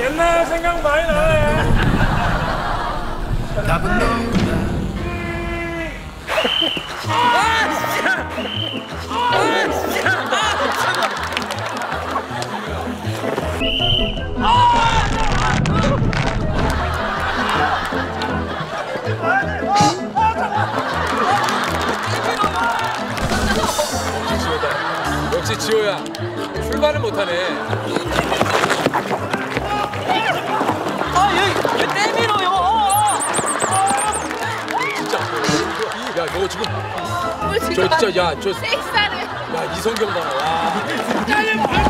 옛날 생각 많이 나네. 역시 지호야 출발을 못하네. 저 진짜 야저 섹스하는 야 이성경 봐라 와.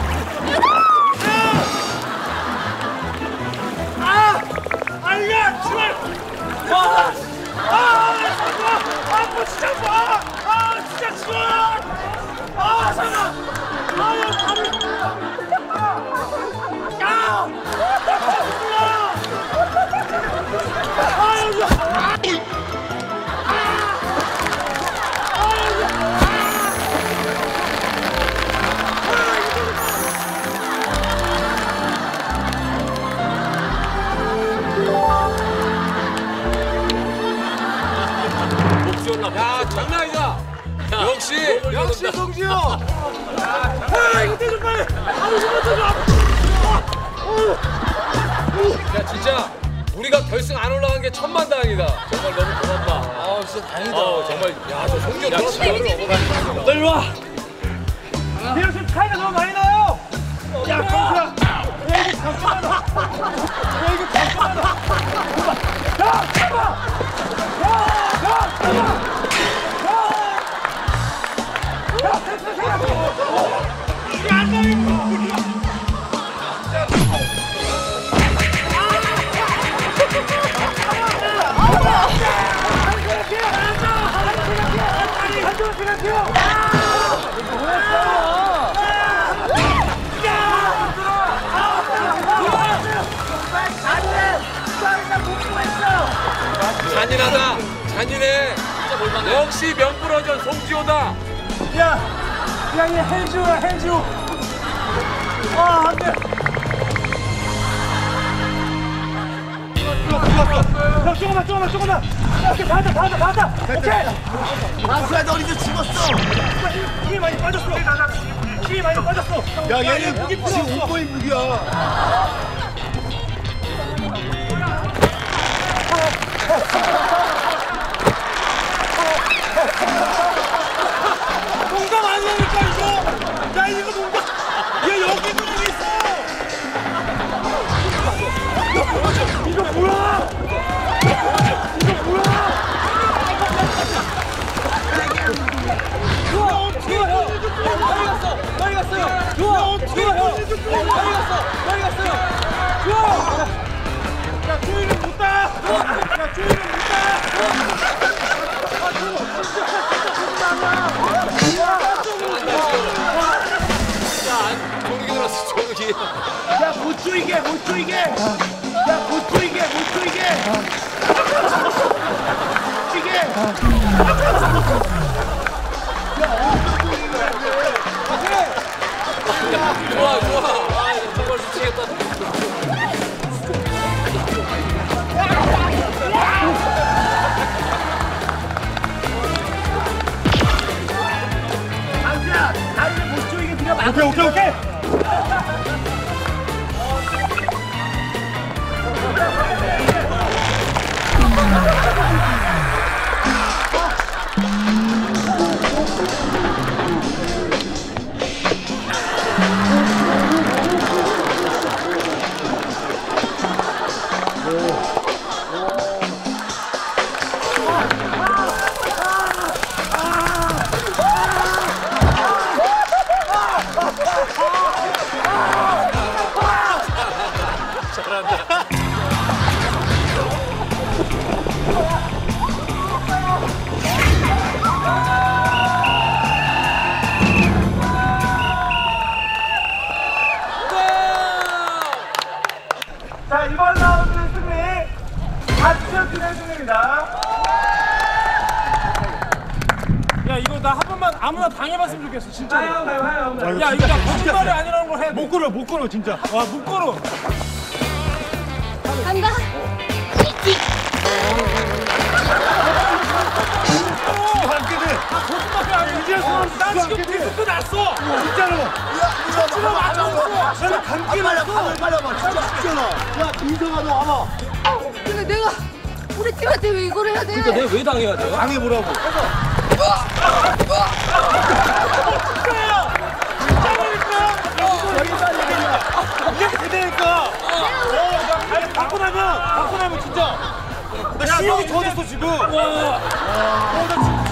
역시 역시 성지호. 아, 이거 떼좀 빨리. 아, 이거 떼줘. 야 진짜 우리가 결승 안 올라간 게 천만 다행이다. 정말 너무 고맙다. 아 진짜 다행이다. 정말 야저 성지호 너 지호를 넘어가는 너 일로 와. 네 요즘 차이가 너무 많이 나요. 야, 경수야. 야, 잔인하다. 잔인해. 역시 명불허전 송지호다. 야, 야, 얘 헬지오야, 헬지오. 아, 안 돼. 조금만, 조금만, 조금만. 오케이, 다 왔다, 다 왔다, 다 왔다. 오케이. 만수야 너 이제 죽었어 힘이 많이 빠졌어. 힘이 많이 빠졌어. 야 얘는 지금. 오버인 무기야 좋아, 해? 빨리 갔어, 빨리 갔어요. 좋아. 야, 조이는 못 따. 야, 조이는 못 따. 조르기 들었어 조르기. 야, 못 조이게, 못 조이게. 야, 못 조이게, 못 조이게. 조이게. 좋아 좋아. 아 정말 미치겠다. 오케이, 오케이, 오케이. 라운드 승리 박지현 팀의 승리입니다. 야, 이거 나 한 번만 아무나 당해봤으면 좋겠어, 진짜. 하요, 하요, 하요. 야, 이거 나 거짓말이 아니라는 걸 해. 못 걸어, 못 걸어, 진짜. 와, 못 걸어. 간다. 이제서 나 지금 디스크 났어. 진짜로. 치마 맞췄어. 나는 감기 났어. 빨리 빨리 와봐. 진짜. 야 민성아 너 와봐. 근데 내가 우리 팀한테 왜 이걸 해야 돼? 그러니까 내가 왜 당해야 돼요? 당해보라고. 이렇게 되니까. 어, 아니 받고 나면 받고 나면 진짜. 나 시력이 좋아졌어 지금. 와. 어, 나